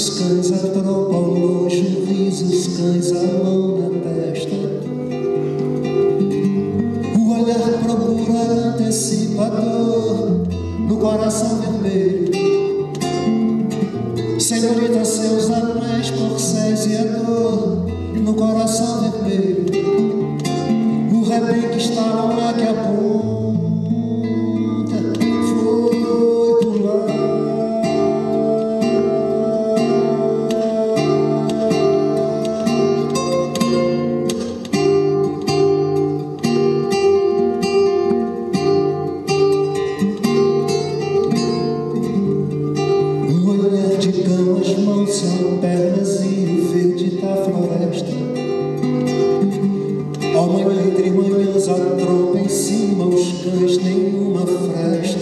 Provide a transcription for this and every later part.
os cães atropam longe o riso, os cães a mão na testa. O olhar procura antecipador no coração vermelho. Senhorita, seus anéis, corcéis e a dor no coração vermelho. O rebenque está no Ó manhã entre manhãs, a trompa em cima, os cães, nenhuma fresta.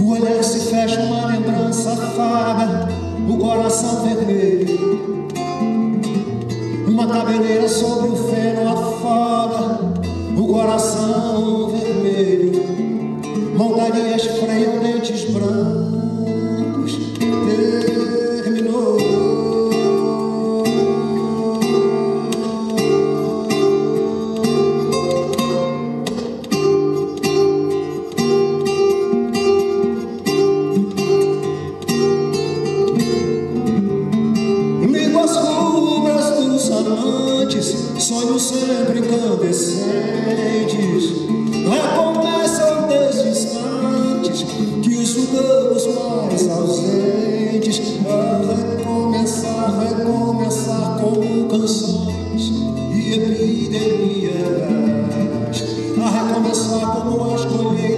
O olhar se fecha, uma lembrança afaga, o coração vermelho. Uma cabeleira sobre o feno afoga, o coração vermelho. Montarias freiam dentes brancos. Sempre incandescentes. Recomeçam desde instantes que os julgamos mais ausentes. A recomeçar, recomeçar como canções e epidemias. A recomeçar como as colheitas,